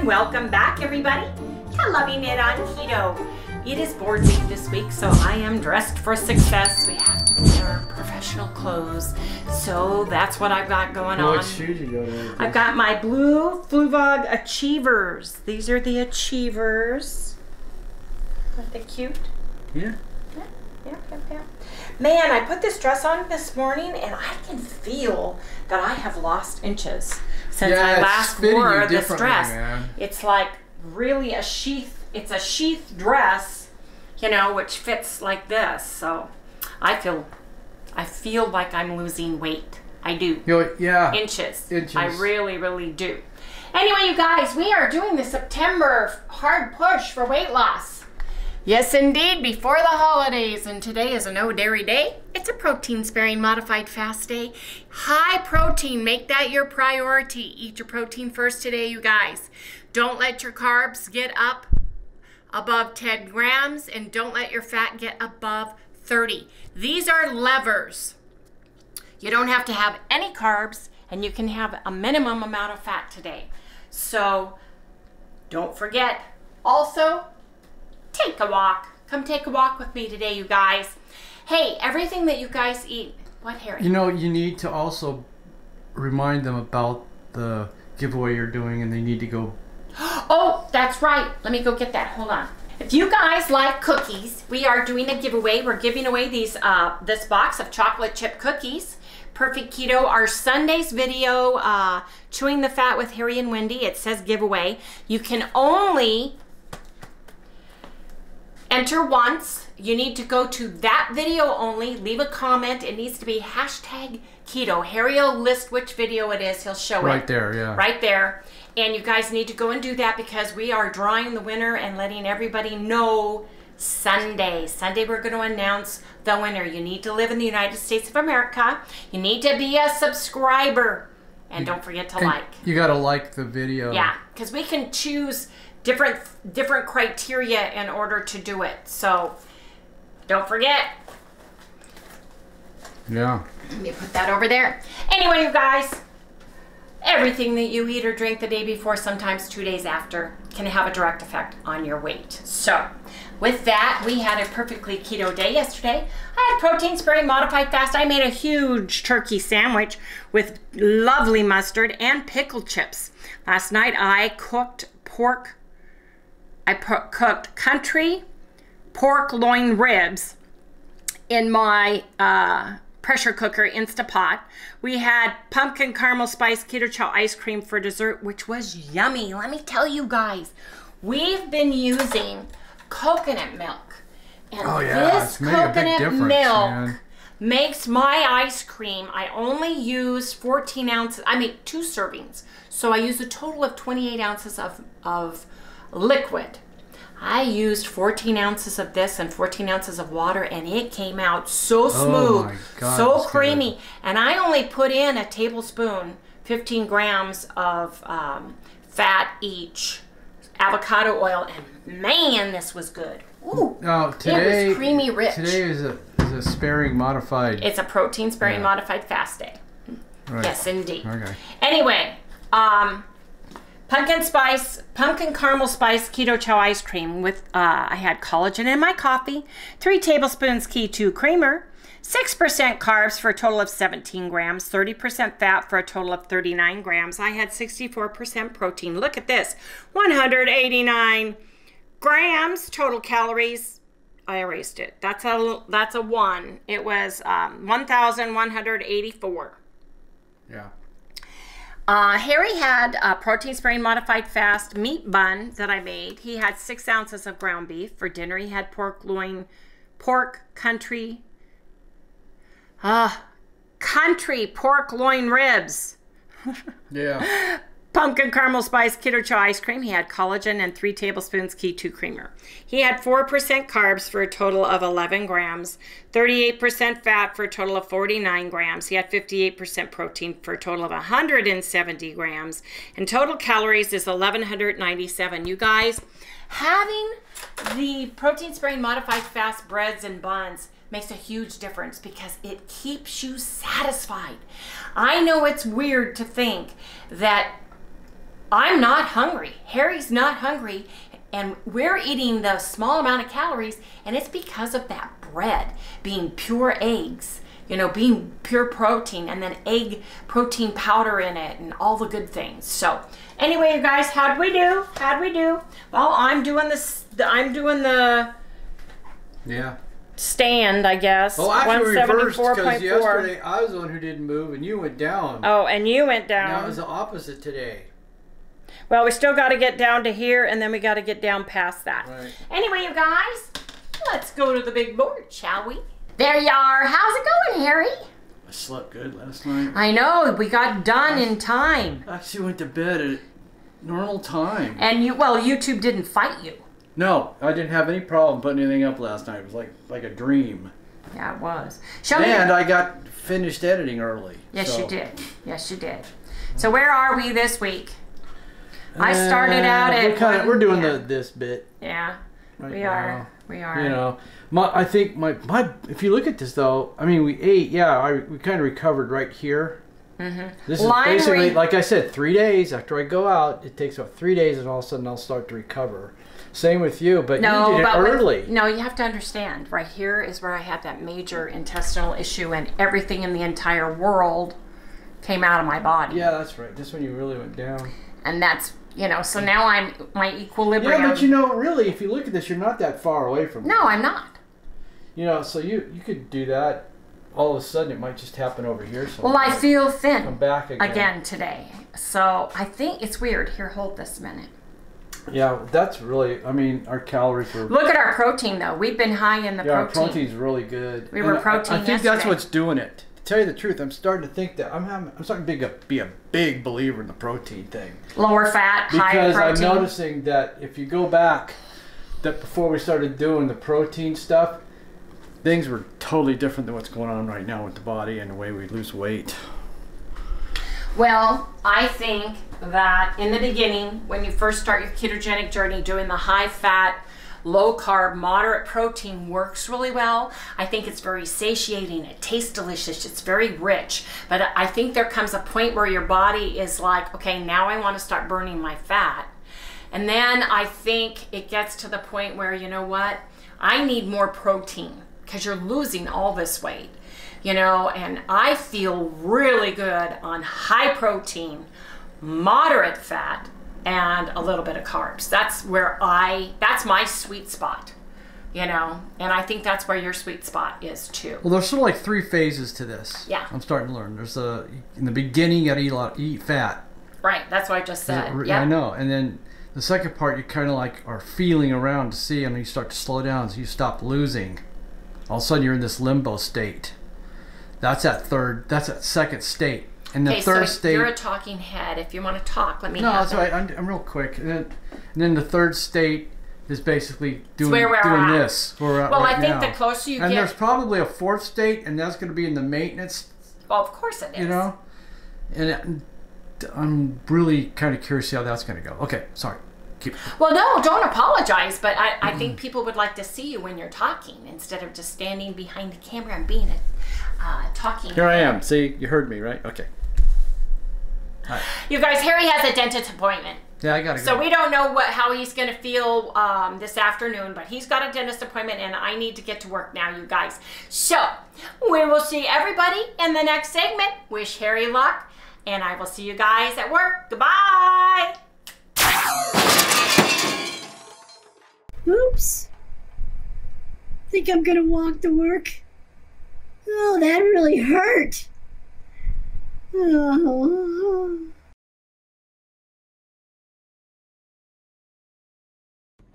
and welcome back everybody to Loving It on Keto. It is board week this week, so I am dressed for success. We have to wear professional clothes, so that's what I've got going on. What shoes you go to? I've got my blue Fluvog Achievers. These are the Achievers. Aren't they cute? Yeah. Yeah, yeah, yeah. Man, I put this dress on this morning and I can feel that I have lost inches since Yeah, I last wore this dress. man. It's like really a sheath, it's a sheath dress, you know, which fits like this. So I feel, I feel like I'm losing weight. I do. You know, yeah. Inches. Inches. I really, really do. Anyway, you guys, we are doing the September hard push for weight loss. Yes, indeed, before the holidays, and today is a no dairy day. It's a protein sparing modified fast day. High protein, make that your priority. Eat your protein first today, you guys. Don't let your carbs get up above 10 grams, and don't let your fat get above 30. These are levers. You don't have to have any carbs, and you can have a minimum amount of fat today. So don't forget. Also, take a walk. Come take a walk with me today, you guys. Hey, everything that you guys eat. What, Harry? You know, you need to also remind them about the giveaway you're doing, and they need to go. Oh, that's right. Let me go get that. Hold on. If you guys like cookies, we are doing a giveaway. We're giving away these uh, this box of chocolate chip cookies. Perfect Keto. Our Sunday's video, uh, Chewing the Fat with Harry and Wendy, it says giveaway. You can only enter once. You need to go to that video only, leave a comment. It needs to be hashtag keto. Harry will list which video it is. He'll show it. Right there, yeah. Right there. And you guys need to go and do that because we are drawing the winner and letting everybody know Sunday. Sunday, we're going to announce the winner. You need to live in the United States of America. You need to be a subscriber. And don't forget to And like. You gotta like the video. Yeah, because we can choose different different criteria in order to do it. So don't forget. Yeah. Let me put that over there. Anyway, you guys, everything that you eat or drink the day before, sometimes two days after, can have a direct effect on your weight. So, with that, we had a perfectly keto day yesterday. I had protein sparing modified fast. I made a huge turkey sandwich with lovely mustard and pickle chips. Last night, I cooked pork. I cooked country pork loin ribs in my uh, pressure cooker Instapot. We had pumpkin caramel spice keto chow ice cream for dessert, which was yummy. Let me tell you guys, we've been using coconut milk. And Oh, yeah, this it's made a big coconut milk man. makes my ice cream. I only use 14 ounces, I make two servings. So I use a total of 28 ounces of, of liquid. I used 14 ounces of this and 14 ounces of water, and it came out so smooth, Oh God, so it's good. creamy. And I only put in a tablespoon, 15 grams of um, fat each, avocado oil, and man, this was good. Ooh, Now today, it was creamy rich. Today is a is a sparing modified. It's a protein sparing Yeah. modified fast day. right. Yes, indeed. Okay. Anyway, um, pumpkin spice, pumpkin caramel spice keto chow ice cream with, uh, I had collagen in my coffee, three tablespoons keto creamer, 6% carbs for a total of 17 grams, 30% fat for a total of 39 grams. I had 64% protein. Look at this 189 grams total calories. I erased it. That's a that's a one. It was um, 1,184. Yeah. Uh, Harry had a protein sparing modified fast meat bun that I made. He had six ounces of ground beef for dinner. He had pork loin, pork country, uh, country pork loin ribs, Yeah. Pumpkin caramel spice keto chow ice cream. He had collagen and three tablespoons key keto creamer. He had 4% carbs for a total of 11 grams, 38% fat for a total of 49 grams. He had 58% protein for a total of 170 grams. And total calories is 1197. You guys, having the protein sparing modified fast breads and buns makes a huge difference because it keeps you satisfied. I know it's weird to think that I'm not hungry. Harry's not hungry. And we're eating the small amount of calories, and it's because of that bread being pure eggs, you know, being pure protein, and then egg protein powder in it, and all the good things. So, anyway, you guys, how'd we do? How'd we do? Well, I'm doing this. I'm doing the Yeah. stand, I guess. Well, actually, we reversed because yesterday I was the one who didn't move and you went down. Oh, and you went now down. it was the opposite today. Well, we still got to get down to here, and then we got to get down past that. Right. Anyway, you guys, let's go to the big board, shall we? There you are. How's it going, Harry? I slept good last night. I know we got done in time, I actually went to bed at normal time. and you well, YouTube didn't fight you. No, I didn't have any problem putting anything up last night. It was like like a dream. Yeah, it was. Show me. And I got finished editing early. yes, so- you did. Yes, you did. So where are we this week? I started out Uh, at we're, kinda, we're doing yeah. the this bit. Yeah, Right we now. are. We are. You know, my I think my my if you look at this though, I mean we ate, yeah, I we kind of recovered right here. Mm-hmm. This is basically re- like I said, three days after I go out. It takes about three days, and all of a sudden I'll start to recover. Same with you, but No, you did it but with- early. no, you have to understand. Right here is where I had that major intestinal issue, and everything in the entire world came out of my body. Yeah, that's right. This one you really went down. And that's you know. So mm. now I'm my equilibrium. Yeah, but you know, really, if you look at this, you're not that far away from. no, it. I'm not. You know, so you you could do that. All of a sudden, it might just happen over here. Somewhere. Well, I feel thin come back again. again today. So I think it's weird. Here, hold this a minute. Yeah, that's really. I mean, our calories were. Look at our protein though. We've been high in the Yeah, our protein. protein's really good. We were And I- protein I, think that's what's doing it. Tell you the truth, I'm starting to think that I'm having, I'm starting to be a, be a big believer in the protein thing Lower fat, higher protein. because I'm noticing that if you go back, that before we started doing the protein stuff, things were totally different than what's going on right now with the body and the way we lose weight. Well, I think that in the beginning, when you first start your ketogenic journey, doing the high fat, low carb, moderate protein works really well. I think it's very satiating. It tastes delicious. It's very rich. But I think there comes a point where your body is like, okay, now I want to start burning my fat. And then I think it gets to the point where, you know what? I need more protein because you're losing all this weight, you know, and I feel really good on high protein, moderate fat, and a little bit of carbs. That's where I, that's my sweet spot, you know, and I think that's where your sweet spot is too. Well, there's sort of like three phases to this. Yeah. I'm starting to learn. There's a in the beginning, you gotta eat a lot, eat fat. Right, that's what I just said. I Yeah. know. And then the second part, you kind of like are feeling around to see, and then you start to slow down, so you stop losing. All of a sudden, you're in this limbo state. That's that third. That's that second state. And the Okay, third so state. you're a talking head. If you want to talk, let me no, have that's right. I'm, I'm real quick. And then, and then the third state is basically doing where we're doing at. this. Where we're at Well, right I think now. the closer you and get, and there's probably a fourth state, and that's going to be in the maintenance well, of course it is. you know and it, i'm really kind of curious how that's going to go okay sorry keep Well, no, don't apologize, but I, I think people would like to see you when you're talking instead of just standing behind the camera and being a uh, talking. here i am see you heard me right okay You guys, Harry has a dentist appointment. yeah i gotta go. So we don't know what how he's going to feel um, this afternoon, but he's got a dentist appointment, and I need to get to work now, you guys. So we will see everybody in the next segment. Wish Harry luck, and I will see you guys at work. Goodbye. Oops. Think I'm gonna walk to work. Oh, that really hurt.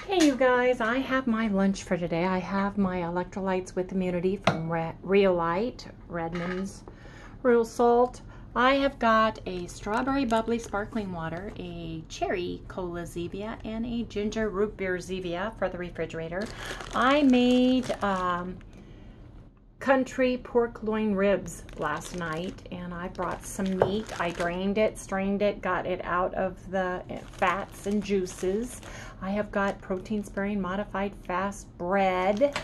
Hey you guys, I have my lunch for today. I have my electrolytes with immunity from Re- Re-Lyte, Redmond's Real Salt. I have got a strawberry bubbly sparkling water, a cherry cola Zevia, and a ginger root beer Zevia for the refrigerator. I made um, country pork loin ribs last night and I brought some meat. I drained it, strained it, got it out of the uh, fats and juices. I have got protein sparing modified fast bread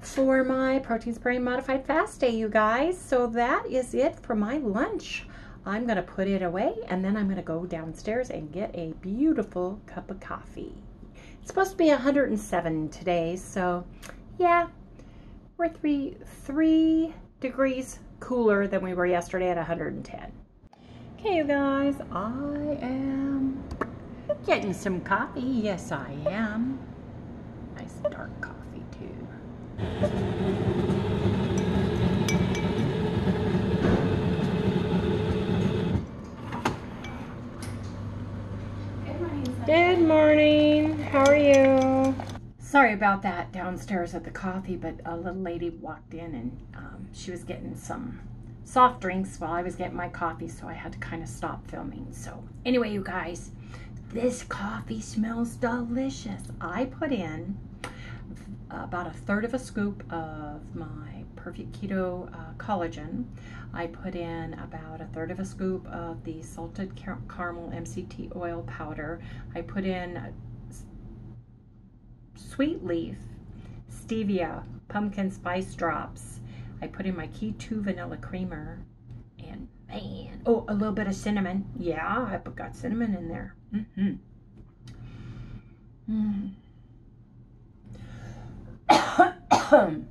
for my protein sparing modified fast day, you guys. So that is it for my lunch. I'm going to put it away and then I'm going to go downstairs and get a beautiful cup of coffee. It's supposed to be 107 today, so yeah, we're three, three degrees cooler than we were yesterday at 110. Okay, you guys, I am getting some coffee. Yes, I am. Nice dark coffee, too. Good morning. How are you? Sorry about that downstairs at the coffee, but a little lady walked in and um, she was getting some soft drinks while I was getting my coffee, so I had to kind of stop filming. So, anyway, you guys, this coffee smells delicious. I put in about a third of a scoop of my Perfect Keto uh, collagen. I put in about a third of a scoop of the salted car caramel MCT oil powder. I put in sweet leaf, stevia, pumpkin spice drops. I put in my Key 2 vanilla creamer. And man, oh, a little bit of cinnamon. Yeah, I've got cinnamon in there. Mm-hmm. Mm.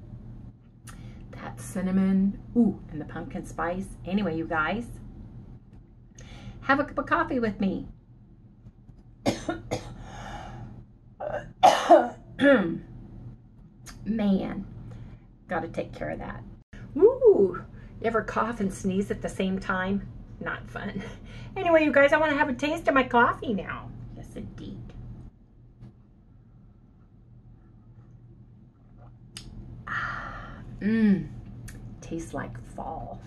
that cinnamon, ooh, and the pumpkin spice. Anyway, you guys, have a cup of coffee with me. Man, got to take care of that. Woo! You ever cough and sneeze at the same time? Not fun. Anyway, you guys, I want to have a taste of my coffee now. Yes, indeed. Ah, mmm tastes like fall.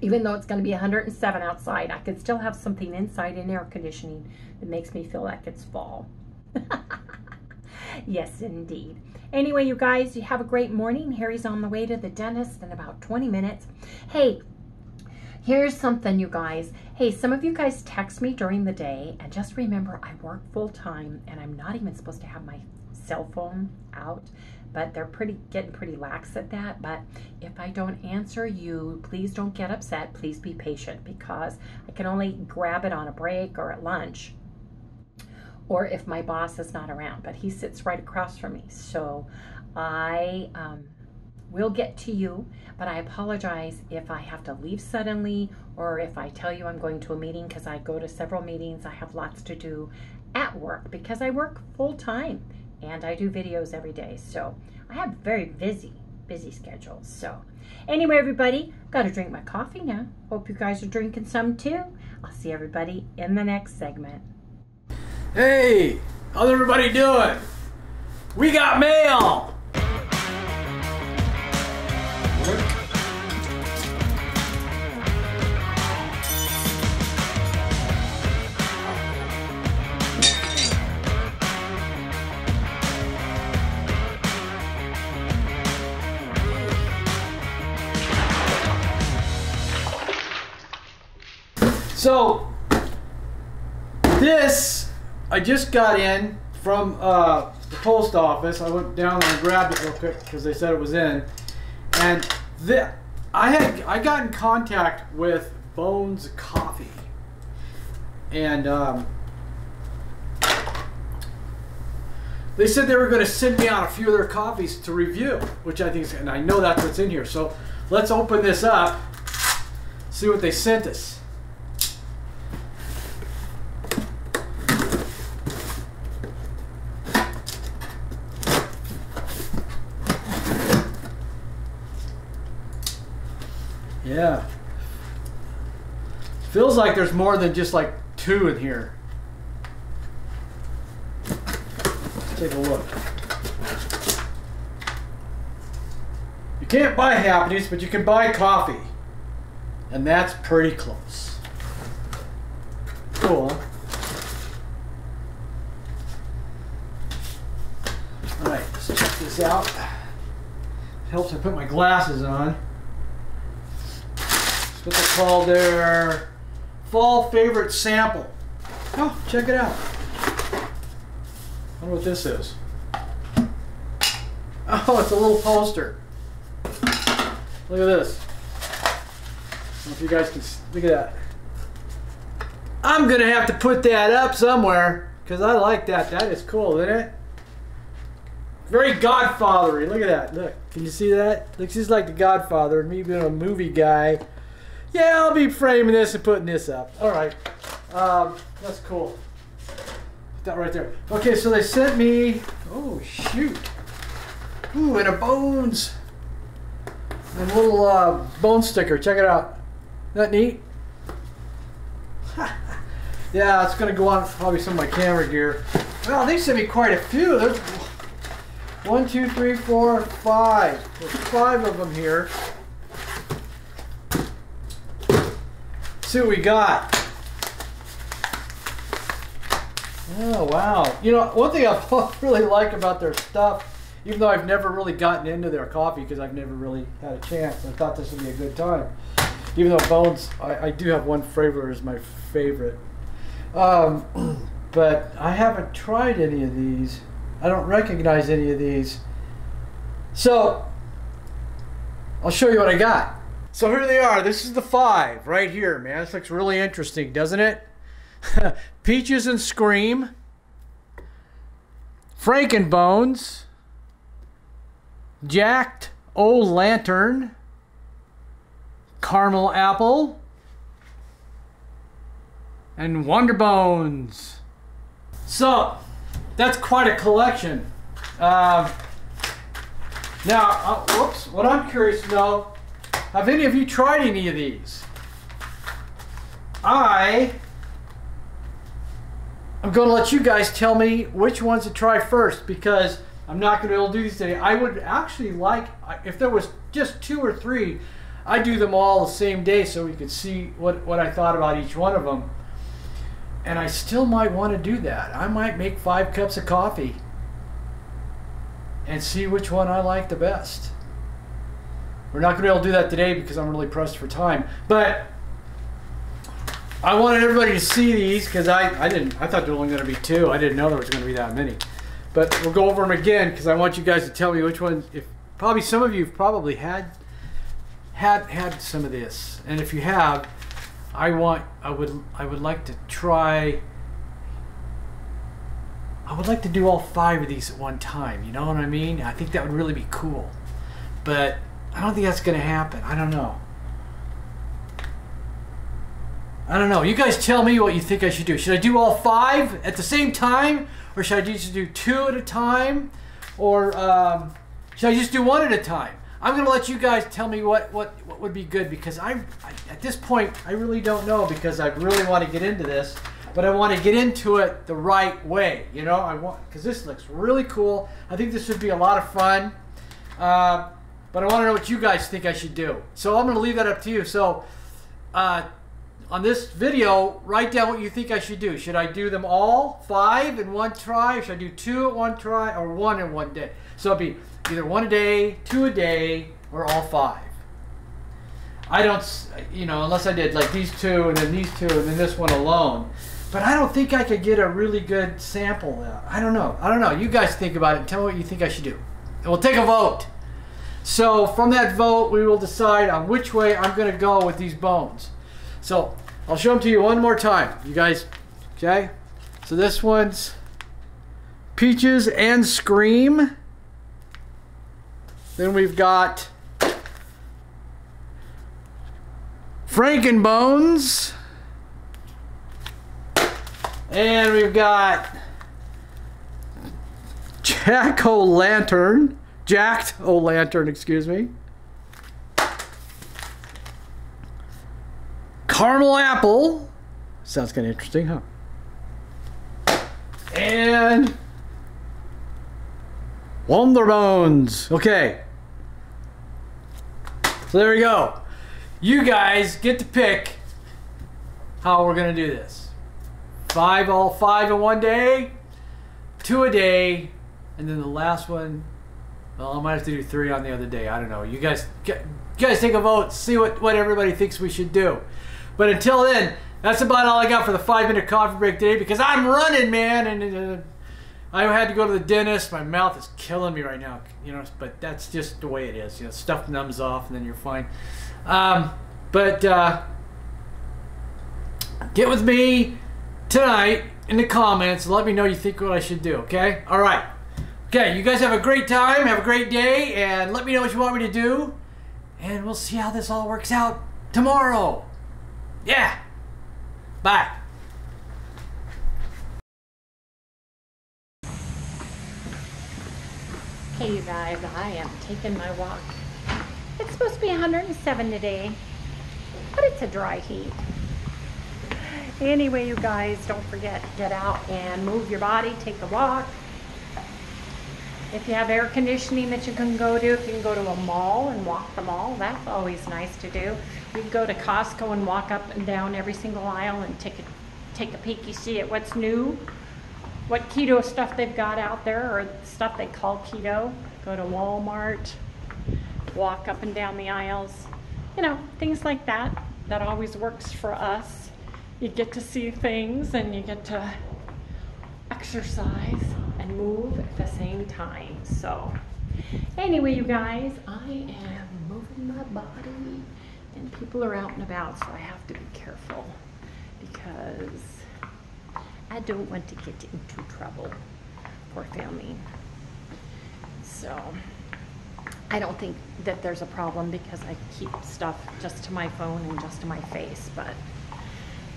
Even though it's going to be 107 outside, I could still have something inside in air conditioning that makes me feel like it's fall. yes, indeed. Anyway, you guys, you have a great morning. Harry's on the way to the dentist in about 20 minutes. Hey, here's something, you guys. Hey, some of you guys text me during the day, and just remember, I work full time, and I'm not even supposed to have my cell phone out but they're pretty getting pretty lax at that. But if I don't answer you, please don't get upset. Please be patient because I can only grab it on a break or at lunch or if my boss is not around, but he sits right across from me. So I um, will get to you, but I apologize if I have to leave suddenly or if I tell you I'm going to a meeting because I go to several meetings. I have lots to do at work because I work full time and I do videos every day. So I have very busy, busy schedule. So anyway, everybody, got to drink my coffee now. Hope you guys are drinking some too. I'll see everybody in the next segment. Hey, how's everybody doing? We got mail! I just got in from uh, the post office. I went down and grabbed it real quick because they said it was in. And the, I had I got in contact with Bones Coffee. And um, they said they were going to send me out a few of their coffees to review, which I think is, and I know that's what's in here. So let's open this up, see what they sent us. Yeah. Feels like there's more than just like two in here. Let's take a look. You can't buy happiness, but you can buy coffee. And that's pretty close. Cool. Alright, let's check this out. It helps I put my glasses on what they call their fall favorite sample. Oh, check it out. I wonder what this is. Oh, it's a little poster. Look at this. if you guys can look at that. I'm gonna have to put that up somewhere because I like that. That is cool, isn't it? Very Godfathery. Look at that. Look, can you see that? Looks just like the Godfather. Me being a movie guy. Yeah, I'll be framing this and putting this up. All right, um, that's cool. Put that right there. Okay, so they sent me. Oh shoot! Ooh, and a bones. A little uh, bone sticker. Check it out. Isn't that neat? yeah, it's gonna go on probably some of my camera gear. Well, they sent me quite a few. There's one, two, three, four, five. There's five of them here. What we got. Oh wow! You know, one thing I really like about their stuff, even though I've never really gotten into their coffee because I've never really had a chance, I thought this would be a good time. Even though Bones, I, I do have one flavor as my favorite, um, but I haven't tried any of these. I don't recognize any of these. So I'll show you what I got. So here they are. This is the five right here, man. This looks really interesting, doesn't it? Peaches and Scream, Frankenbones, Jacked O' Lantern, Caramel Apple, and Wonder Bones. So, that's quite a collection. Uh, now, uh, whoops, what I'm curious to know, have any of you tried any of these? I I'm going to let you guys tell me which ones to try first because I'm not going to be able to do these today. I would actually like, if there was just two or three, I'd do them all the same day so we could see what, what I thought about each one of them. And I still might want to do that. I might make five cups of coffee and see which one I like the best. We're not going to be able to do that today because I'm really pressed for time. But I wanted everybody to see these because I, I didn't I thought there were only going to be two. I didn't know there was going to be that many. But we'll go over them again because I want you guys to tell me which ones. If probably some of you have probably had had had some of this, and if you have, I want I would I would like to try. I would like to do all five of these at one time. You know what I mean? I think that would really be cool. But I don't think that's going to happen. I don't know. I don't know. You guys tell me what you think I should do. Should I do all five at the same time? Or should I just do two at a time? Or um, should I just do one at a time? I'm going to let you guys tell me what, what, what would be good because I, I, at this point, I really don't know because I really want to get into this. But I want to get into it the right way. You know, I want, because this looks really cool. I think this would be a lot of fun. Uh, but I want to know what you guys think I should do. So I'm going to leave that up to you. So, uh, on this video, write down what you think I should do. Should I do them all five in one try? Should I do two at one try or one in one day? So it'd be either one a day, two a day, or all five. I don't, you know, unless I did like these two and then these two and then this one alone. But I don't think I could get a really good sample. I don't know. I don't know. You guys think about it and tell me what you think I should do. And we'll take a vote. So from that vote, we will decide on which way I'm going to go with these bones. So I'll show them to you one more time. You guys, okay? So this one's Peaches and Scream. Then we've got Frankenbones. And we've got Jack O' Lantern. Jacked O' Lantern, excuse me. caramel apple. Sounds kind of interesting, huh? And Wonder Bones. Okay. So there we go. You guys get to pick how we're going to do this. Five, all five in one day, two a day, and then the last one, well, I might have to do three on the other day. I don't know. You guys, you guys take a vote, see what, what everybody thinks we should do. But until then, that's about all I got for the five minute coffee break today because I'm running, man, and uh, I had to go to the dentist. My mouth is killing me right now, you know. But that's just the way it is. You know, stuff numbs off, and then you're fine. Um, but uh, get with me tonight in the comments. Let me know you think what I should do, okay? All right. Okay, you guys have a great time, have a great day, and let me know what you want me to do. And we'll see how this all works out tomorrow. Yeah. Bye. Hey, you guys, I am taking my walk. It's supposed to be 107 today, but it's a dry heat. Anyway, you guys, don't forget, get out and move your body, take a walk. If you have air conditioning that you can go to, if you can go to a mall and walk the mall, that's always nice to do. We go to Costco and walk up and down every single aisle and take a, take a peek, you see at what's new, what keto stuff they've got out there, or stuff they call keto. Go to Walmart, walk up and down the aisles, you know, things like that. That always works for us. You get to see things and you get to exercise and move at the same time. So, anyway, you guys, I am moving my body and people are out and about, so I have to be careful because I don't want to get into trouble for filming. So, I don't think that there's a problem because I keep stuff just to my phone and just to my face, but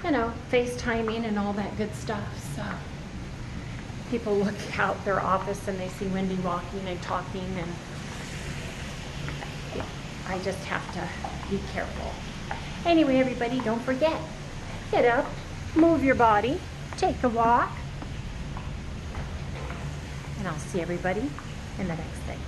you know, FaceTiming and all that good stuff. So people look out their office and they see Wendy walking and talking and I just have to be careful. Anyway, everybody, don't forget, get up, move your body, take a walk, and I'll see everybody in the next segment.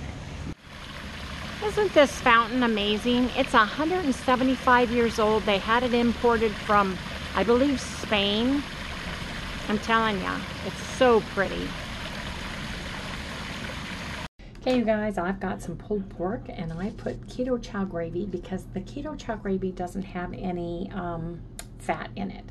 Isn't this fountain amazing? It's 175 years old. They had it imported from, I believe, Spain. I'm telling you, it's so pretty. Okay, you guys, I've got some pulled pork and I put keto chow gravy because the keto chow gravy doesn't have any um, fat in it.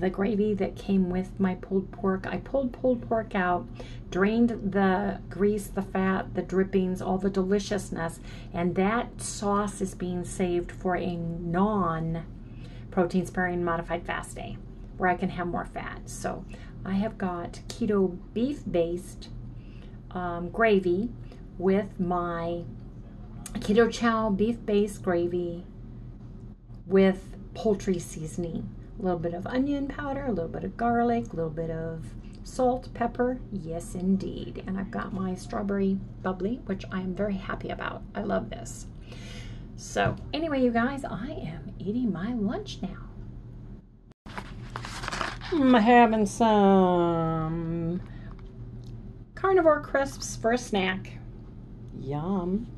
The gravy that came with my pulled pork, I pulled pulled pork out, drained the grease, the fat, the drippings, all the deliciousness, and that sauce is being saved for a non protein sparing modified fast day where I can have more fat. So I have got keto beef based um, gravy with my keto chow beef based gravy with poultry seasoning. A little bit of onion powder, a little bit of garlic, a little bit of salt, pepper. Yes, indeed. And I've got my strawberry bubbly, which I am very happy about. I love this. So anyway, you guys, I am eating my lunch now. I'm having some carnivore crisps for a snack. Yum.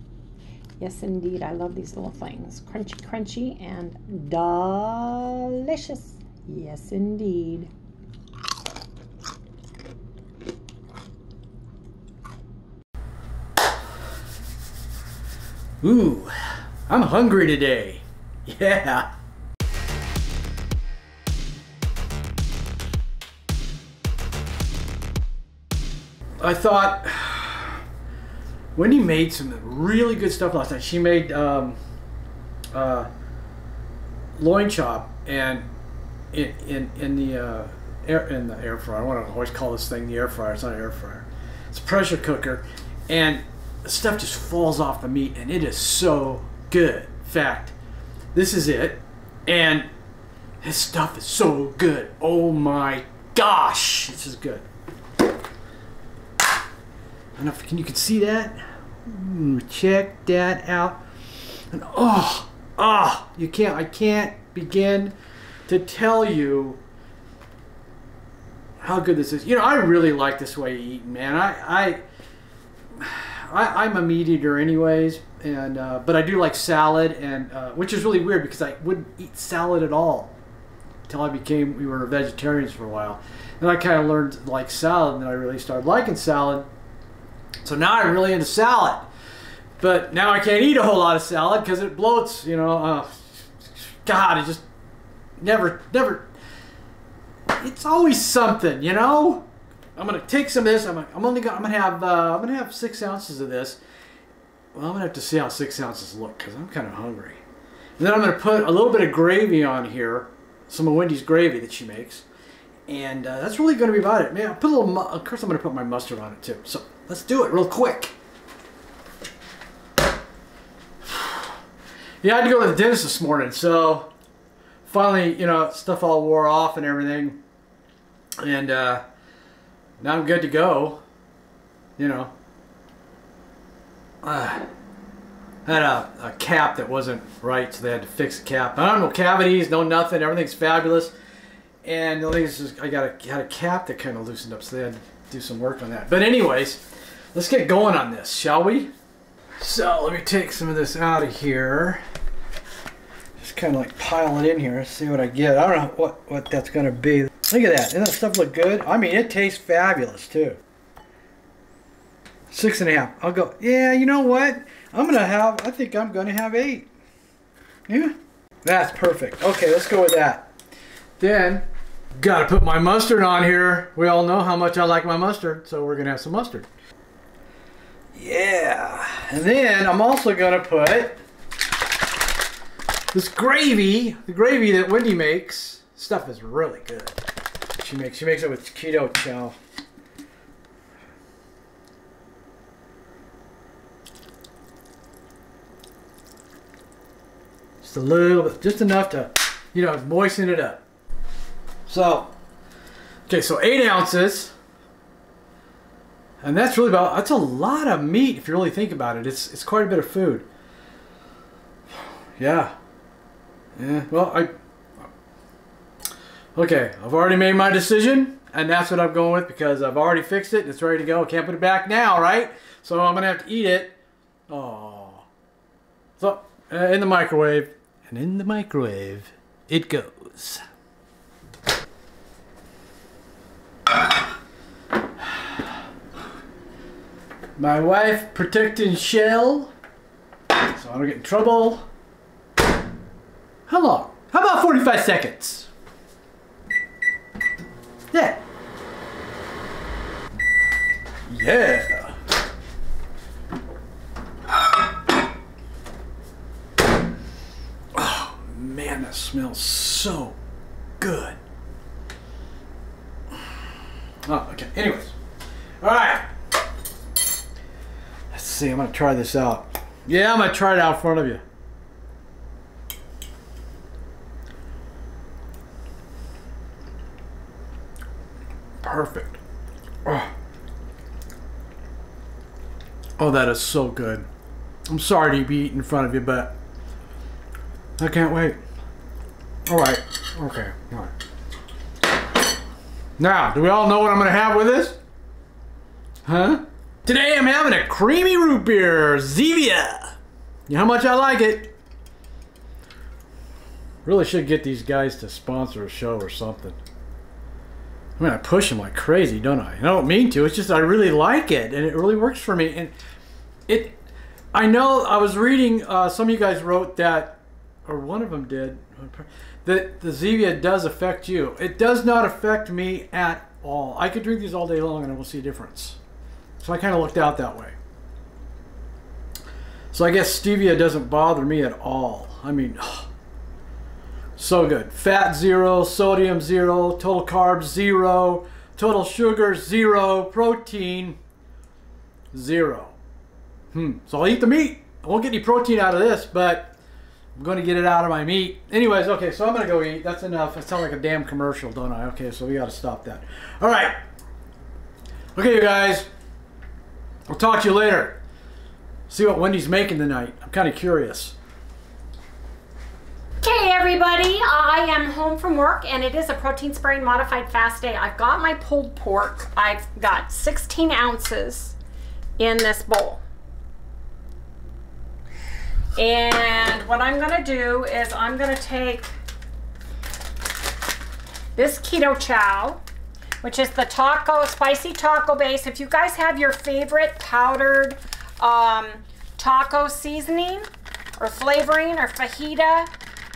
Yes, indeed. I love these little things. Crunchy, crunchy, and delicious. Yes, indeed. Ooh, I'm hungry today. Yeah. I thought Wendy made some really good stuff last night. She made um, uh, loin chop and in in, in the uh, air in the air fryer. I want to always call this thing the air fryer. It's not an air fryer. It's a pressure cooker, and the stuff just falls off the meat, and it is so good. In fact, this is it, and this stuff is so good. Oh my gosh, this is good. I don't know if can you can see that. Check that out. And oh, ah, oh, you can't. I can't begin to tell you how good this is. You know, I really like this way you eat, man. I, I, I am a meat eater, anyways, and uh, but I do like salad, and uh, which is really weird because I wouldn't eat salad at all until I became. We were vegetarians for a while, and I kind of learned like salad, and then I really started liking salad. So now I'm really into salad. But now I can't eat a whole lot of salad because it bloats, you know. Uh, God, it just never, never. It's always something, you know. I'm gonna take some of this. I'm, I'm only gonna, I'm gonna have, uh, I'm gonna have six ounces of this. Well, I'm gonna have to see how six ounces look because I'm kind of hungry. And then I'm gonna put a little bit of gravy on here, some of Wendy's gravy that she makes, And uh, that's really going to be about it. Man, I'll put a little. Of course, I'm going to put my mustard on it too. So let's do it real quick. Yeah, I had to go to the dentist this morning, so finally, you know, stuff all wore off and everything, and uh, now I'm good to go. You know, uh, had a, a cap that wasn't right, so they had to fix the cap. I don't know cavities, no nothing. Everything's fabulous. And the thing is, I got a had a cap that kind of loosened up, so they had to do some work on that. But anyways, let's get going on this, shall we? So let me take some of this out of here. Just kind of like pile it in here, see what I get. I don't know what what that's gonna be. Look at that. Doesn't that stuff look good? I mean, it tastes fabulous too. Six and a half. I'll go. Yeah, you know what? I'm gonna have. I think I'm gonna have eight. Yeah, that's perfect. Okay, let's go with that. Then, gotta put my mustard on here. We all know how much I like my mustard, so we're gonna have some mustard. Yeah, and then I'm also gonna put this gravy. The gravy that Wendy makes. Stuff is really good. She makes. She makes it with keto chow. Just a little bit, just enough to, you know, moisten it up. So, okay, so eight ounces. And that's really about, that's a lot of meat if you really think about it. It's, it's quite a bit of food. Yeah. Yeah, well, I, okay, I've already made my decision. And that's what I'm going with because I've already fixed it. It's ready to go. Can't put it back now, right? So I'm going to have to eat it. Oh. So, uh, in the microwave. And in the microwave, it goes. My wife protecting Shell, so I don't get in trouble. How long? How about 45 seconds? Yeah. Yeah. Oh man, that smells so good. Oh, okay. Anyways. Alright. Let's see, I'm gonna try this out. Yeah, I'm gonna try it out in front of you. Perfect. Oh. oh, that is so good. I'm sorry to be eating in front of you, but I can't wait. All right. Okay. All right. Now, do we all know what I'm going to have with this? Huh? Today I'm having a creamy root beer, Zevia. You know how much I like it. Really should get these guys to sponsor a show or something. I mean, I push them like crazy, don't I? I don't mean to. It's just I really like it, and it really works for me. And it, I know I was reading. Uh, some of you guys wrote that, or one of them did, that the Zevia does affect you. It does not affect me at all. I could drink these all day long, and I will see a difference. So I kind of looked out that way. So I guess stevia doesn't bother me at all. I mean. So good. Fat zero, sodium zero, total carbs zero, total sugar zero, protein zero. Hmm. So I'll eat the meat. I won't get any protein out of this, but I'm going to get it out of my meat. Anyways, okay, so I'm going to go eat. That's enough. I sound like a damn commercial, don't I? Okay, so we got to stop that. All right. Okay, you guys. I'll talk to you later. See what Wendy's making tonight. I'm kind of curious. Okay, everybody, I am home from work and it is a protein sparing modified fast day. I've got my pulled pork. I've got 16 ounces in this bowl. And what I'm gonna do is I'm gonna take this keto chow, which is the taco, spicy taco base. If you guys have your favorite powdered um, taco seasoning or flavoring or fajita,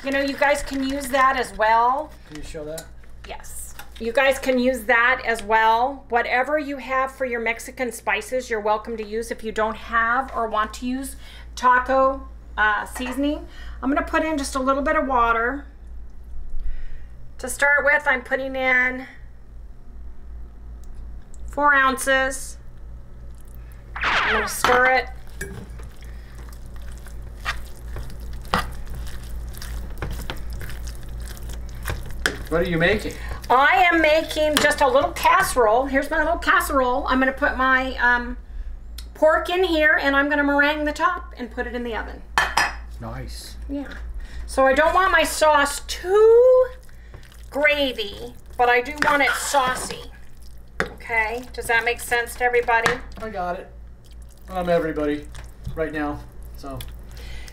you know, you guys can use that as well. Can you show that? Yes. You guys can use that as well. Whatever you have for your Mexican spices, you're welcome to use. If you don't have or want to use taco uh, seasoning, I'm going to put in just a little bit of water. To start with, I'm putting in four ounces. I'm gonna stir it. What are you making? I am making just a little casserole. Here's my little casserole. I'm gonna put my um, pork in here and I'm gonna meringue the top and put it in the oven. Nice. Yeah. So I don't want my sauce too gravy, but I do want it saucy. Okay, does that make sense to everybody? I got it. I'm everybody right now. So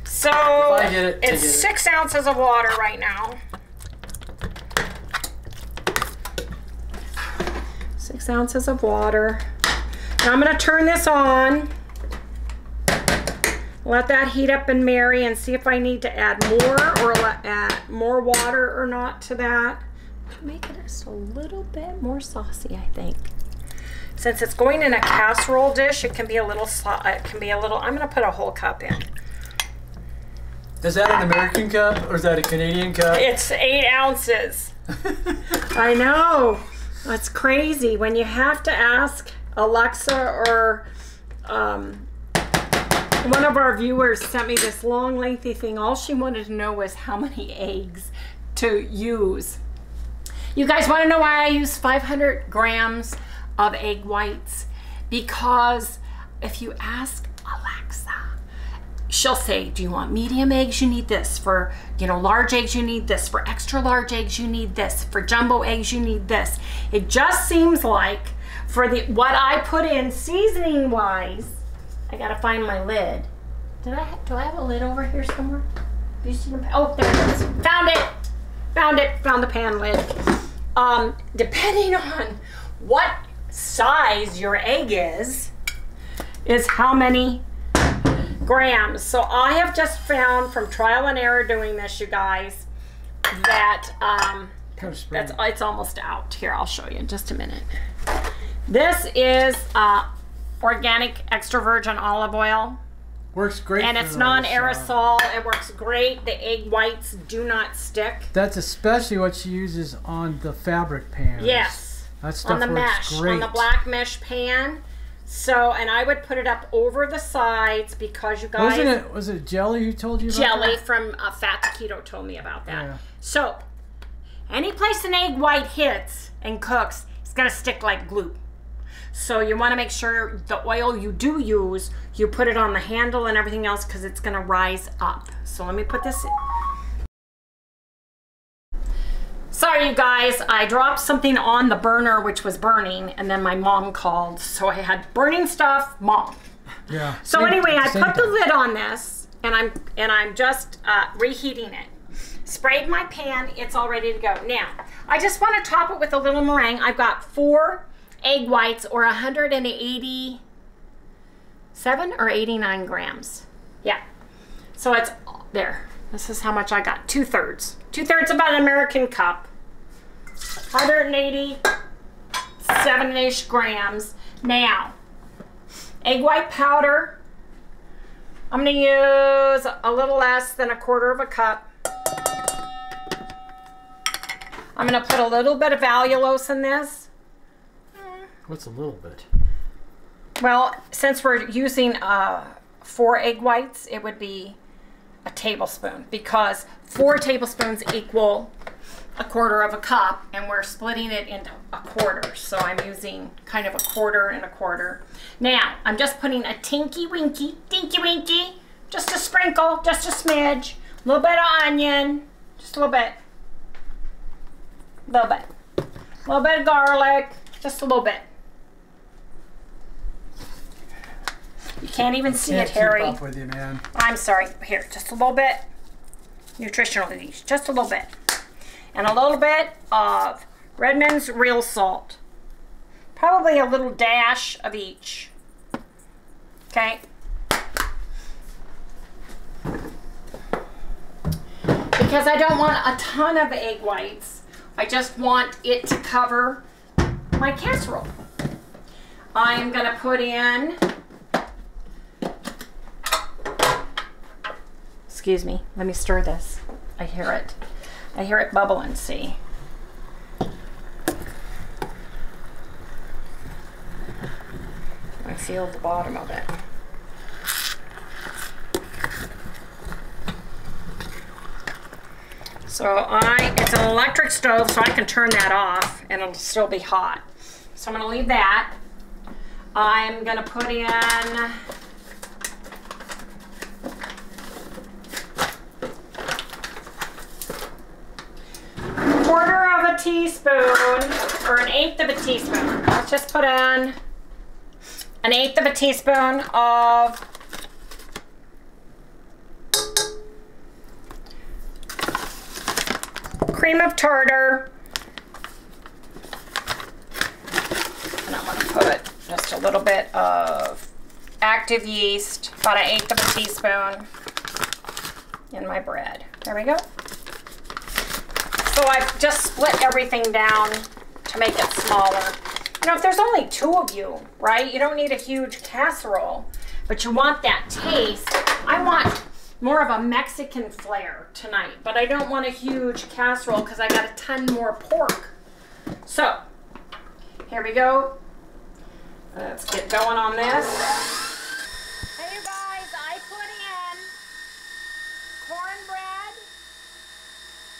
So I get it, it's it. six ounces of water right now. Six ounces of water. Now I'm gonna turn this on. Let that heat up and marry and see if I need to add more or let add more water or not to that. Make it just a little bit more saucy, I think. Since it's going in a casserole dish, it can be a little, it can be a little, I'm gonna put a whole cup in. is that an American cup or is that a Canadian cup? It's eight ounces. I know. That's crazy. When you have to ask Alexa or um, one of our viewers sent me this long, lengthy thing. All she wanted to know was how many eggs to use. You guys want to know why I use 500 grams of egg whites? Because if you ask Alexa, she'll say, Do you want medium eggs? You need this. For you know, large eggs, you need this. For extra large eggs, you need this. For jumbo eggs, you need this. It just seems like for the what I put in seasoning wise, I gotta find my lid. Did I do I have a lid over here somewhere? Do you see the oh there it is. Found it! Found it, found the pan lid. Um, depending on what size your egg is, is how many grams. So I have just found from trial and error doing this, you guys, that um, Kind of spread. that's it's almost out. Here, I'll show you in just a minute. This is uh, organic extra virgin olive oil, Works great. and it's uh, non-aerosol. It works great. The egg whites do not stick. That's especially what she uses on the fabric pan. Yes, That stuff on the works mesh, great. on the black mesh pan. So, and I would put it up over the sides because you guys Wasn't it? Was it Jelly who told you about jelly that? from uh, Fat Taquito told me about that. Yeah. So, any place an egg white hits and cooks, it's gonna stick like glue. So you want to make sure the oil you do use, you put it on the handle and everything else because it's gonna rise up. So let me put this in. Sorry, you guys, I dropped something on the burner which was burning, and then my mom called. So I had burning stuff, mom. Yeah. So Same- anyway, I put the lid on this, and I'm and I'm just uh, reheating it. Sprayed my pan; it's all ready to go. Now, I just want to top it with a little meringue. I've got four egg whites, or 187 or 89 grams. Yeah. So it's there. This is how much I got. Two thirds. Two thirds about an American cup. 187 ish grams. Now, egg white powder. I'm gonna use a little less than a quarter of a cup. I'm gonna put a little bit of allulose in this. What's a little bit? Well, since we're using uh, four egg whites, it would be a tablespoon because four tablespoons equal a quarter of a cup, and we're splitting it into a quarter. So I'm using kind of a quarter and a quarter. Now, I'm just putting a tinky winky, tinky winky, just a sprinkle, just a smidge, a little bit of onion, just a little bit, a little bit, a little bit of garlic, just a little bit. You can't even see Can't it, keep Harry. up with you, man. I'm sorry. Here, just a little bit. Nutritional yeast, just a little bit. And a little bit of Redmond's real salt. Probably a little dash of each. Okay? Because I don't want a ton of egg whites. I just want it to cover my casserole. I am going to put in Excuse me. Let me stir this. I hear it. I hear it bubbling, and see. I feel the bottom of it. So I, it's an electric stove, so I can turn that off and it'll still be hot. So I'm gonna leave that. I'm gonna put in quarter of a teaspoon or an eighth of a teaspoon. Let's just put in an eighth of a teaspoon of cream of tartar. And I'm gonna put just a little bit of active yeast, about an eighth of a teaspoon in my bread. There we go. So I've just split everything down to make it smaller. You know, if there's only two of you, right, you don't need a huge casserole, but you want that taste. I want more of a Mexican flair tonight, but I don't want a huge casserole because I got a ton more pork. So, here we go. Let's get going on this. Hey, you guys, I put in cornbread.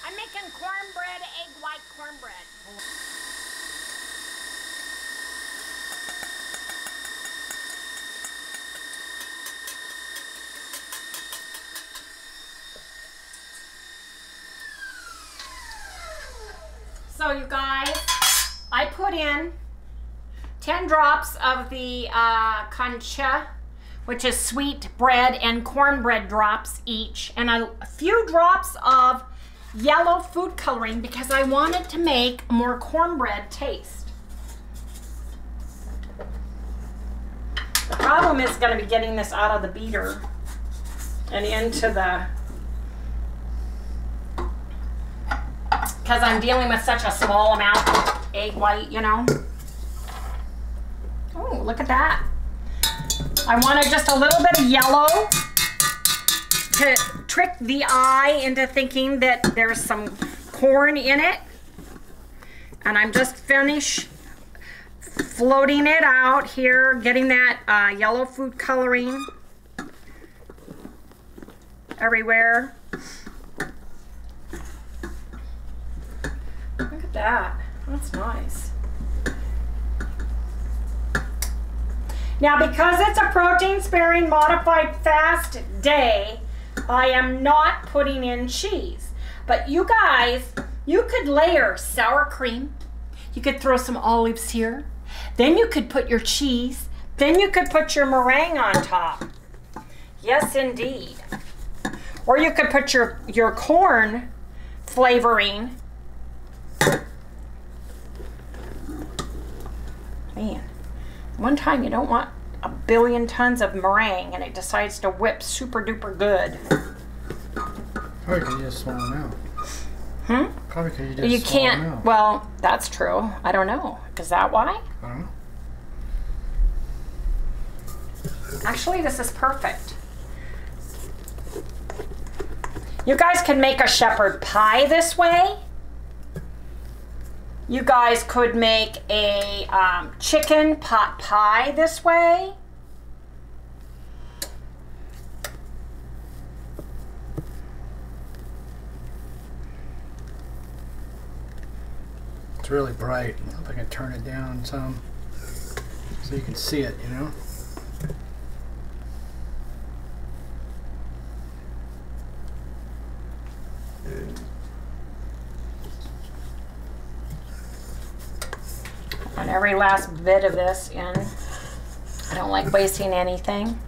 I'm making cornbread, egg white cornbread. So you guys, I put in 10 drops of the uh, concha, which is sweet bread and cornbread drops each, and a, a few drops of yellow food coloring because I wanted to make a more cornbread taste. The problem is going to be getting this out of the beater and into the because I'm dealing with such a small amount of egg white, you know. Oh, look at that. I wanted just a little bit of yellow to trick the eye into thinking that there's some corn in it. And I'm just finished floating it out here, getting that uh, yellow food coloring everywhere. Look at that. That's nice. Now, because it's a protein sparing modified fast day, I am not putting in cheese. But you guys, you could layer sour cream. You could throw some olives here. Then you could put your cheese. Then you could put your meringue on top. Yes, indeed. Or you could put your, your corn flavoring Man, one time you don't want a billion tons of meringue and it decides to whip super duper good. Probably because you just swallow them out. Hmm? Probably because you just You can't, well, that's true. I don't know. Is that why? I don't know. Actually, this is perfect. You guys can make a shepherd pie this way. You guys could make a um, chicken pot pie this way. It's really bright. I hope I can turn it down some so you can see it, you know? And every last bit of this in. I don't like wasting anything.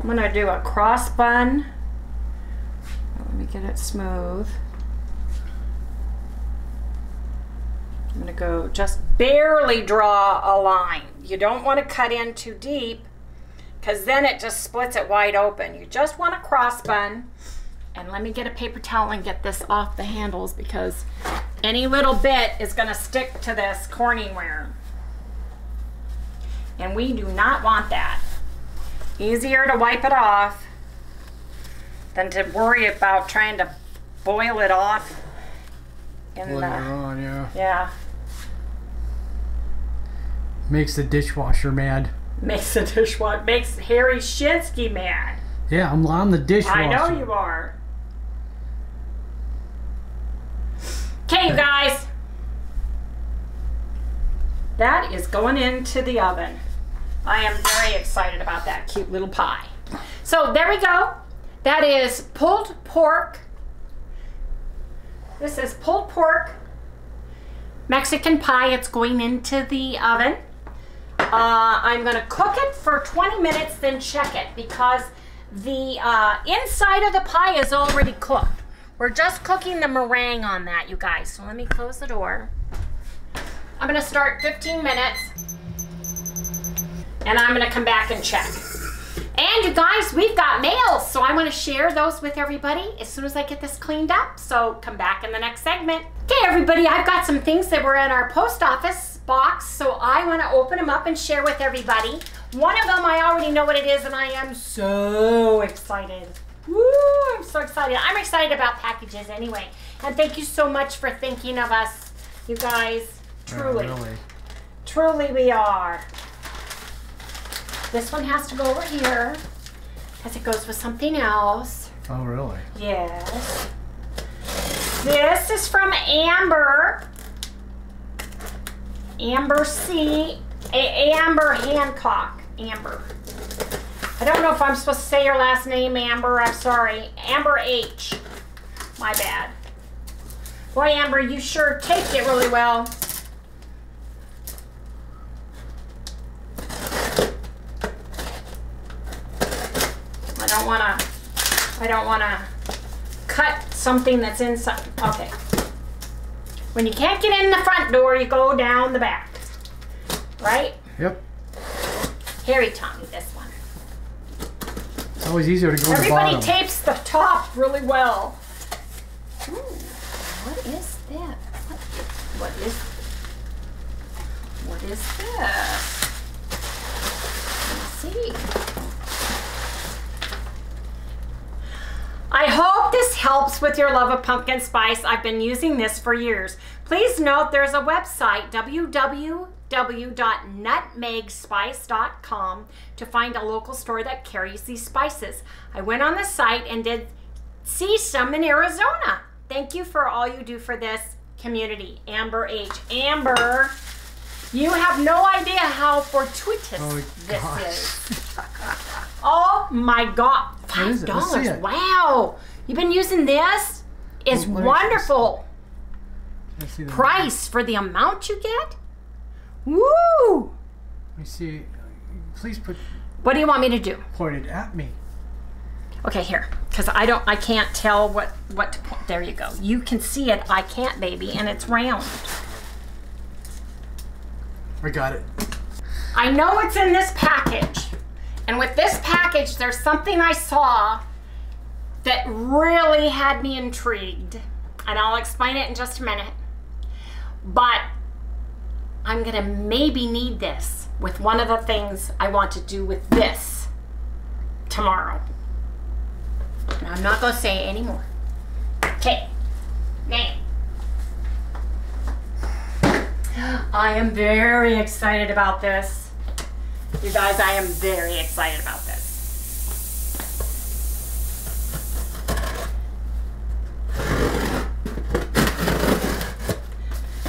I'm gonna do a cross bun. Let me get it smooth. I'm gonna go just barely draw a line. You don't want to cut in too deep because then it just splits it wide open. You just want a cross bun. And let me get a paper towel and get this off the handles because any little bit is going to stick to this Corningware. And we do not want that. Easier to wipe it off than to worry about trying to boil it off. In Later the, on, yeah. yeah, Makes the dishwasher mad. makes the dishwasher, makes Harry Shinsky mad. Yeah, I'm on the dishwasher. I know you are. Okay, you guys. That is going into the oven. I am very excited about that cute little pie. So there we go. That is pulled pork. This is pulled pork Mexican pie. It's going into the oven. Uh, I'm going to cook it for 20 minutes, then check it because the uh, inside of the pie is already cooked. We're just cooking the meringue on that, you guys. So let me close the door. I'm going to start 15 minutes and I'm going to come back and check. And you guys, we've got mails, so I want to share those with everybody as soon as I get this cleaned up. So come back in the next segment. Okay, everybody, I've got some things that were in our post office box, so I want to open them up and share with everybody. One of them I already know what it is, and I am so excited. Woo, I'm so excited. I'm excited about packages anyway. And thank you so much for thinking of us, you guys. Yeah, Truly. really. Truly, we are. This one has to go over here because it goes with something else. Oh, really? Yes. This is from Amber. Amber C. A- Amber Hancock. Amber. I don't know if I'm supposed to say your last name, Amber. I'm sorry. Amber H. My bad. Boy, Amber, you sure take it really well. I don't want to. I don't want to cut something that's inside. Okay. When you can't get in the front door, you go down the back. Right? Yep. Harry taught me this one. It's always easier to go to the Everybody bottom. tapes the top really well. Ooh, what is that? What, what is what is this? Let's see. I hope this helps with your love of pumpkin spice. I've been using this for years. Please note there's a website, www.nutmegspice.com, to find a local store that carries these spices. I went on the site and did see some in Arizona. Thank you for all you do for this community. Amber H. Amber, you have no idea how fortuitous Oh, this gosh. is. Oh my god, five is it? Let's see dollars! Wow, you've been using this? It's What- what is wonderful price for the amount you get. Woo! Let me see. Please put What do you want me to do? Point it at me. Okay, here, because I don't, I can't tell what what to point. There you go. You can see it. I can't, baby, and it's round. I got it. I know it's in this package. And with this package, there's something I saw that really had me intrigued. And I'll explain it in just a minute. But I'm to maybe need this with one of the things I want to do with this tomorrow. And I'm not to say any more. Okay. Now. I am very excited about this. You guys, I am very excited about this.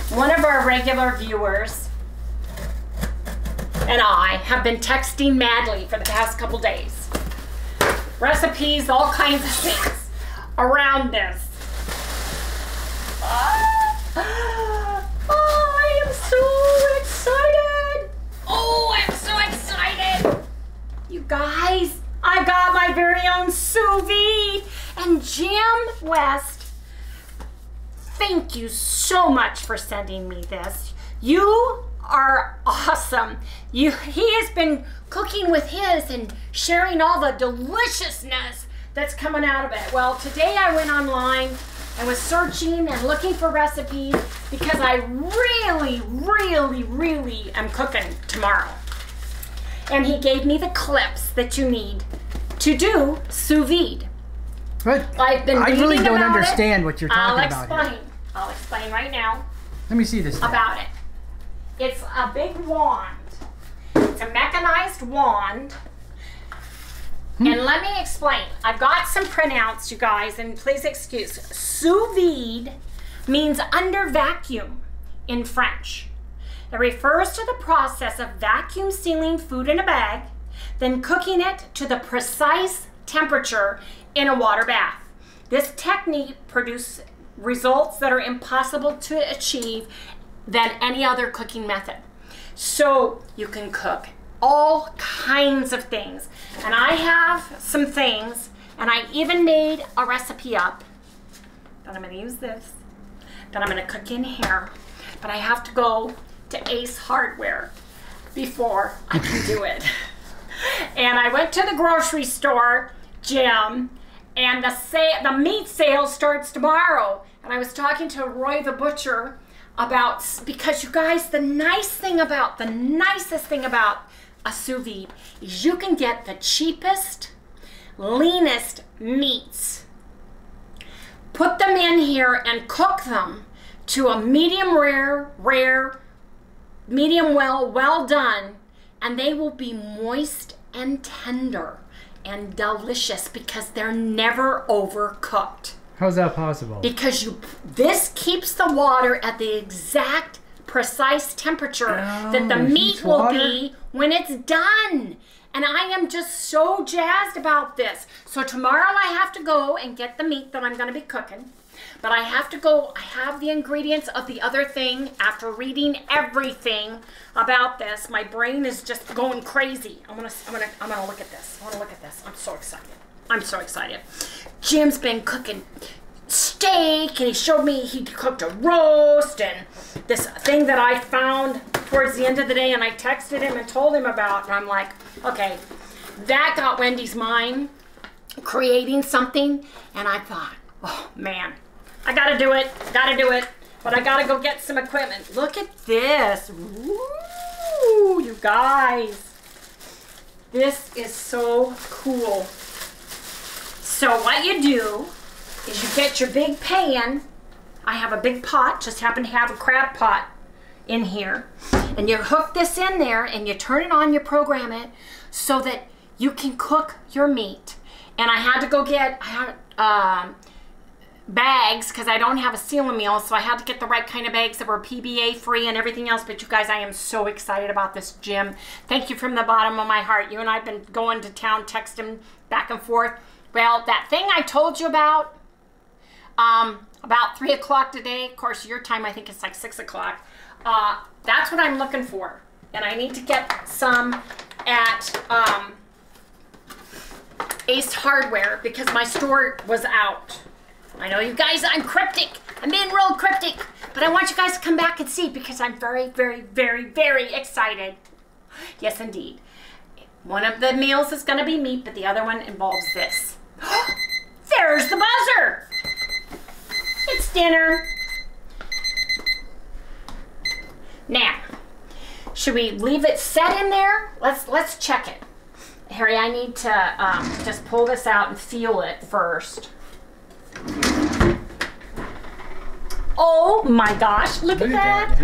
One of our regular viewers and I have been texting madly for the past couple days. Recipes, all kinds of things around this. Ah, Oh, You guys, I got my very own sous vide and Jim West. Thank you so much for sending me this. You are awesome. You he has been cooking with his and sharing all the deliciousness that's coming out of it. Well, today I went online and was searching and looking for recipes because I really, really, really am cooking tomorrow. And he gave me the clips that you need to do sous vide. But I've been I really don't about it. understand what you're talking I'll about explain. here. I'll explain right now Let me see this. thing. about it. It's a big wand. It's a mechanized wand. Hmm. And let me explain. I've got some printouts, you guys, and please excuse. Sous vide means under vacuum in French. It refers to the process of vacuum sealing food in a bag, then cooking it to the precise temperature in a water bath. This technique produces results that are impossible to achieve than any other cooking method. So you can cook all kinds of things. And I have some things, and I even made a recipe up that I'm to use this, that I'm going to cook in here. But I have to go to Ace Hardware before I can do it. and I went to the grocery store, Jim, and the sa- the meat sale starts tomorrow. And I was talking to Roy the butcher about because you guys, the nice thing about the nicest thing about a sous vide is you can get the cheapest, leanest meats. Put them in here and cook them to a medium rare, rare, medium well, well done, and they will be moist and tender and delicious because they're never overcooked. How's that possible? Because you this keeps the water at the exact precise temperature that the Oh, meat will water? be when it's done. And I am just so jazzed about this. So tomorrow I have to go and get the meat that I'm going to be cooking. But I have to go, I have the ingredients of the other thing after reading everything about this. My brain is just going crazy. I'm to I'm to I'm to look at this. I want to look at this. I'm so excited. I'm so excited. Jim's been cooking steak and he showed me he cooked a roast and this thing that I found towards the end of the day and I texted him and told him about and I'm like, okay, that got Wendy's mind creating something and I thought, oh man, I gotta do it, gotta do it, but I gotta go get some equipment. Look at this. Woo, you guys. This is so cool. So what you do is you get your big pan. I have a big pot, just happen to have a crab pot in here. And you hook this in there and you turn it on, you program it so that you can cook your meat. And I had to go get I had um, bags because I don't have a sealing meal, so I had to get the right kind of bags that were PBA free and everything else. But you guys, I am so excited about this, Jim. Thank you from the bottom of my heart. You and I've been going to town, texting back and forth. Well, that thing I told you about, um, about three o'clock today. Of course, your time I think it's like six o'clock. Uh, that's what I'm looking for, and I need to get some at um, Ace Hardware because my store was out. I know you guys, I'm cryptic. I'm being real cryptic, but I want you guys to come back and see because I'm very, very, very, very excited. Yes, indeed. One of the meals is going to be meat, but the other one involves this. There's the buzzer. It's dinner. Now, should we leave it set in there? Let's let's check it. Harry, I need to um, just pull this out and feel it first. Oh my gosh! Look, at that.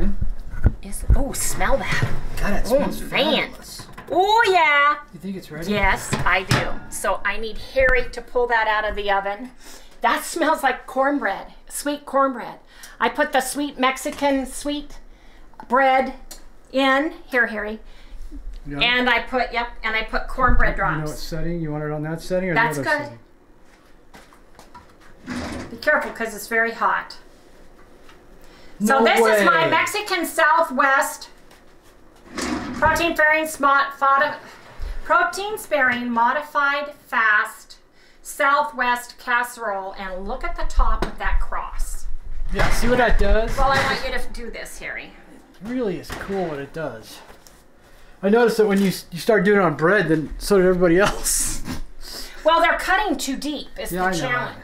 Is- oh, smell that. God, it oh, smells man. fabulous. Oh yeah. You think it's ready? Yes, I do. So I need Harry to pull that out of the oven. That smells like cornbread, sweet cornbread. I put the sweet Mexican sweet bread in here, Harry, and I put yep, and I put cornbread you know what setting? You want it on that setting or That's good. setting? Be careful because it's very hot. No So this is my. Mexican Southwest protein sparing protein sparing modified fast Southwest casserole, and look at the top of that cross. Yeah, see what that does? Well, I want you to do this, Harry. It really is cool what it does. I noticed that when you you start doing it on bread, then so did everybody else. Well, they're cutting too deep is Yeah, I the know.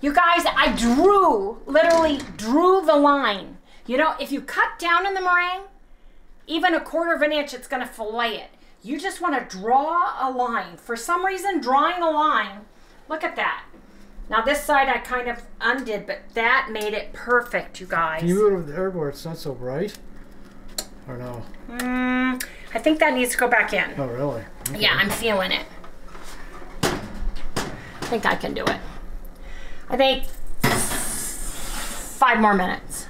You guys, I drew, literally drew the line. You know, if you cut down in the meringue, even a quarter of an inch, it's gonna fillet it. You just wanna draw a line. For some reason, drawing a line, look at that. Now this side I kind of undid, but that made it perfect, you guys. Can you move it over there where it's not so bright? Or no? Mm, I think that needs to go back in. Oh, really? Yeah, I'm feeling it. I think I can do it. I think five more minutes.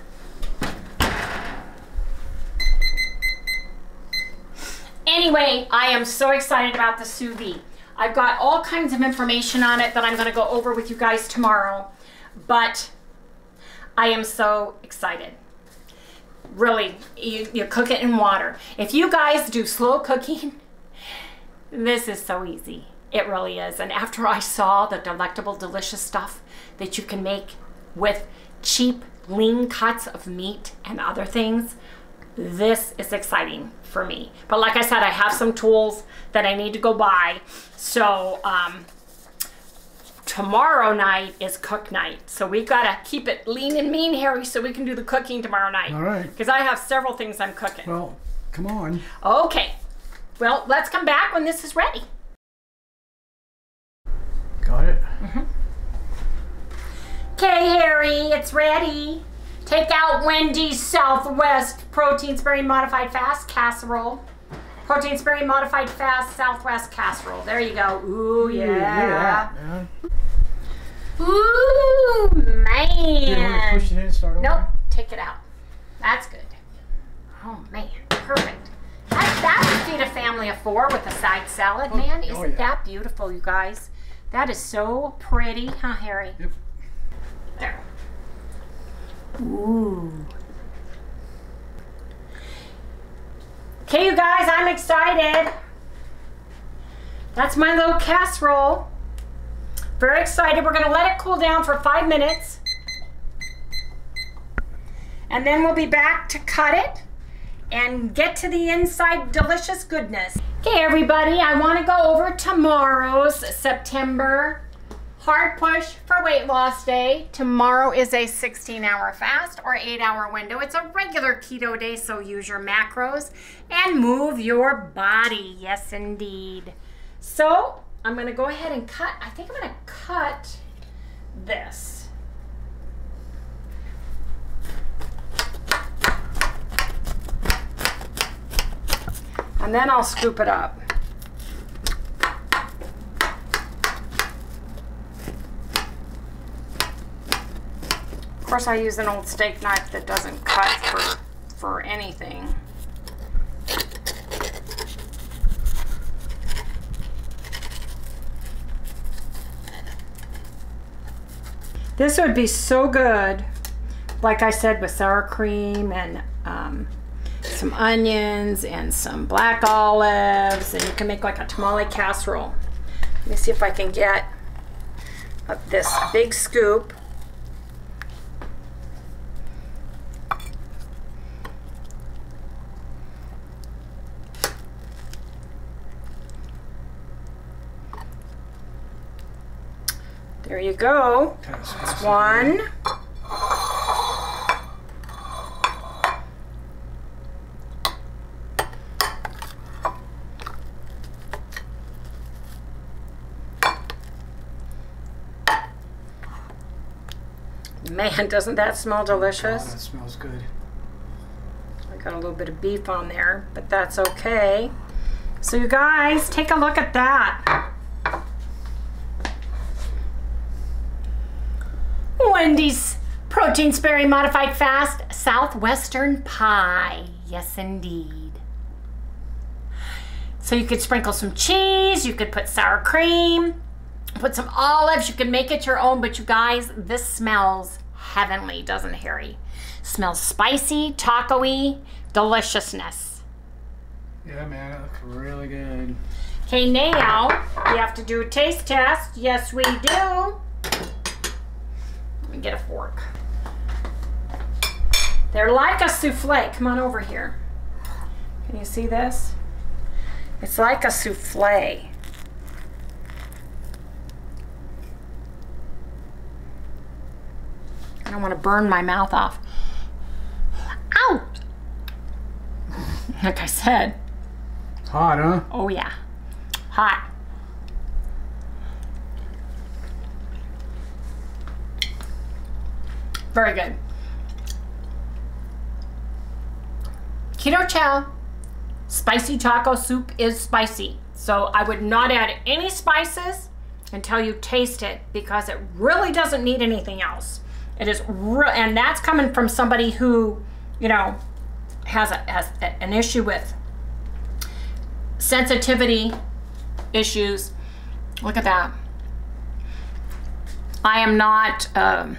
Anyway, I am so excited about the sous vide. I've got all kinds of information on it that I'm going to go over with you guys tomorrow, but I am so excited. Really, you, you cook it in water. If you guys do slow cooking, this is so easy. It really is. And after I saw the delectable, delicious stuff that you can make with cheap, lean cuts of meat and other things, this is exciting for me. But like I said, I have some tools that I need to go buy. So um, tomorrow night is cook night. So we've gotta keep it lean and mean, Harry, so we can do the cooking tomorrow night. All right. Because I have several things I'm cooking. Well, come on. Okay. Well, let's come back when this is ready. Got it? Okay, Harry, it's ready. Take out Wendy's Southwest Protein Sparing Modified Fast Casserole. Protein Sparing Modified Fast Southwest Casserole. There you go. Ooh, yeah. Ooh, want to man. push it in and start over? Nope, take it out. That's good. Oh, man, perfect. That, that would feed a family of four with a side salad, oh, man. Oh, Isn't oh, yeah. that beautiful, you guys? That is so pretty, huh, Harry? Yep. There. Ooh. Okay, you guys, I'm excited. That's my little casserole. Very excited. We're gonna let it cool down for five minutes. And then we'll be back to cut it and get to the inside delicious goodness. Okay, everybody, I wanna go over tomorrow's September hard push for weight loss day. Tomorrow is a 16 hour fast or 8 hour window. It's a regular keto day, so use your macros and move your body. Yes, indeed. So I'm going to go ahead and cut. I think I'm going to cut this. And then I'll scoop it up. Of course, I use an old steak knife that doesn't cut for, for anything. This would be so good, like I said, with sour cream and um, some onions and some black olives, and you can make like a tamale casserole. Let me see if I can get this big scoop. There you go. Spicy. One. Man, doesn't that smell Oh, delicious? that smells good. I got a little bit of beef on there, but that's okay. So you guys, take a look at that. Wendy's protein sparing modified fast southwestern pie. Yes, indeed. So you could sprinkle some cheese, you could put sour cream, put some olives, you can make it your own, but you guys, this smells heavenly, doesn't it, Harry? Smells spicy, taco-y, deliciousness. Yeah, man, it looks really good. Okay, now we have to do a taste test. Yes, we do. Me get a fork. They're like a souffle. Come on over here. Can you see this? It's like a souffle. I don't want to burn my mouth off. Ow! Like I said, Hot, huh? oh yeah, hot. Very good. Keto chow, spicy taco soup is spicy. So I would not add any spices until you taste it because it really doesn't need anything else. It is real, and that's coming from somebody who, you know, has, a, has a- an issue with sensitivity issues. Look at that. I am not um,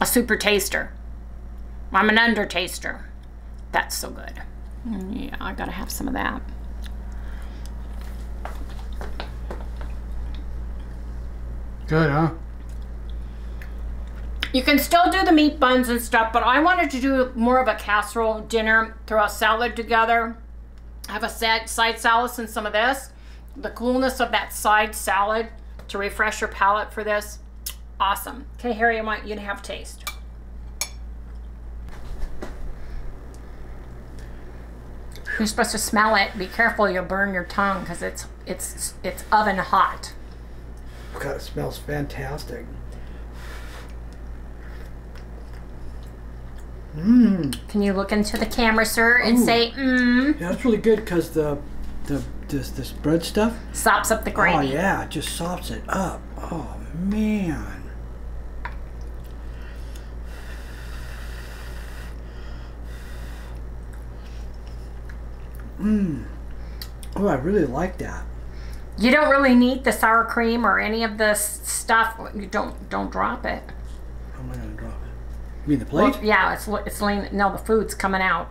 a super taster. I'm an under taster. That's so good. Yeah, I gotta have some of that. Good, huh? You can still do the meat buns and stuff, but I wanted to do more of a casserole dinner, throw a salad together, have a side salad and some of this. The coolness of that side salad to refresh your palate for this. Awesome. Okay, Harry, I want you to have taste. You're supposed to smell it. Be careful, you'll burn your tongue because it's it's it's oven hot. God, it smells fantastic. Mmm. Can you look into the camera, sir, and say, mmm? Yeah, that's really good because the the this this bread stuff. Sops up the gravy. Oh yeah, it just softs it up. Oh man. Mmm. Oh, I really like that. You don't really need the sour cream or any of this stuff. You don't don't drop it. How am I gonna drop it? You mean the plate? Well, yeah, it's it's lean. No, the food's coming out.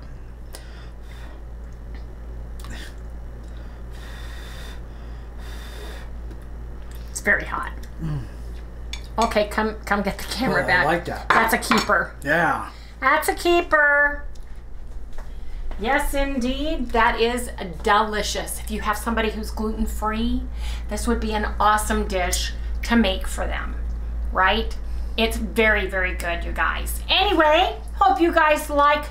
It's very hot. Mm. Okay, come come get the camera Oh, I like that. That's a keeper. yeah. That's a keeper. Yes, indeed. That is delicious. If you have somebody who's gluten free, this would be an awesome dish to make for them, right? It's very, very good, you guys. Anyway, hope you guys like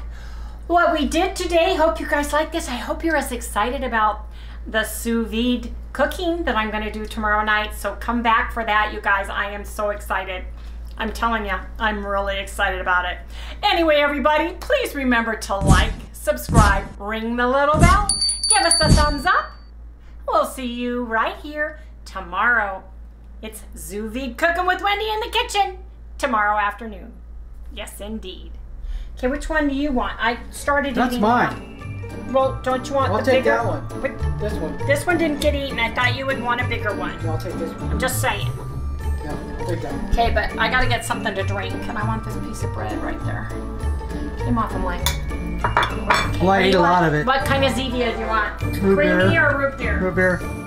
what we did today. Hope you guys like this. I hope you're as excited about the sous vide cooking that I'm going to do tomorrow night. So come back for that, you guys. I am so excited. I'm telling you, I'm really excited about it. Anyway, everybody, please remember to like, subscribe, ring the little bell, give us a thumbs up. We'll see you right here tomorrow. It's Sous Vide Cooking with Wendy in the kitchen tomorrow afternoon. Yes, indeed. Okay, which one do you want? I started That's eating mine. Well, don't you want I'll the take that one. But This one. this one didn't get eaten. I thought you would want a bigger one. I'll take this one. I'm just saying. Yeah, I'll take. Okay, but I gotta get something to drink, and I want this piece of bread right there. Came off I'm like. Well, I ate a lot of it. What kind of Zevia do you want? Root Creamy beer. or root beer? Root beer.